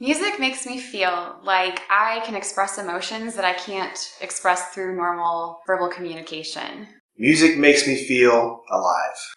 Music makes me feel like I can express emotions that I can't express through normal verbal communication. Music makes me feel alive.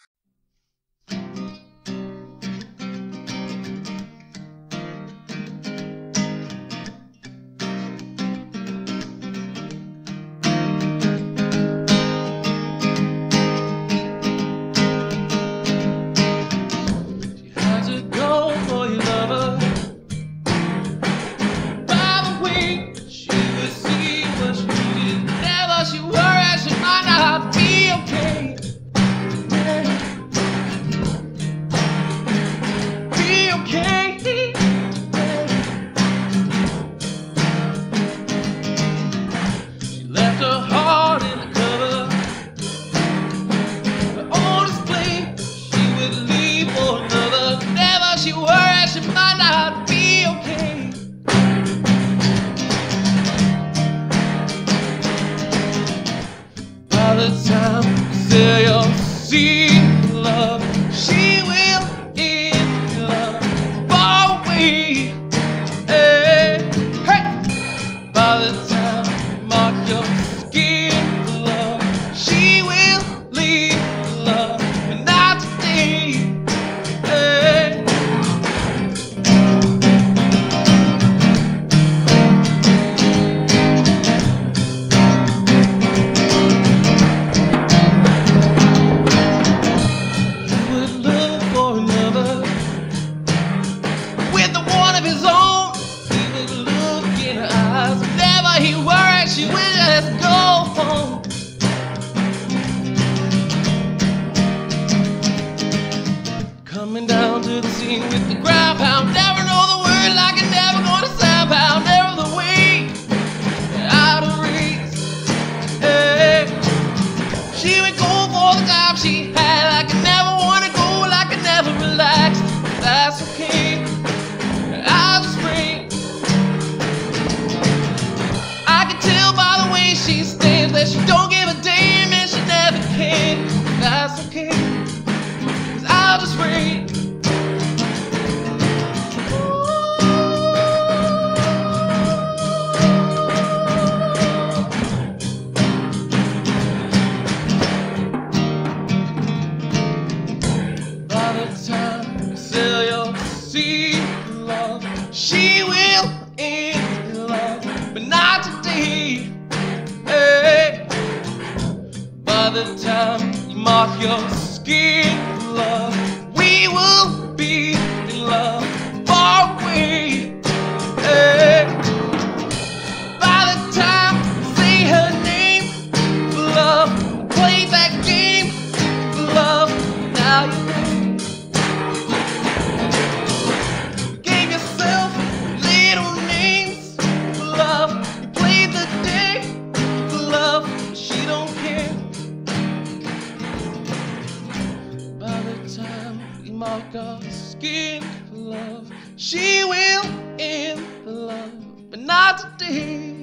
see she will let go home. Coming down to the scene with the love is free. She will in love, but not today. By the time you mark your skin. mark on skin love. She will in love, but not today.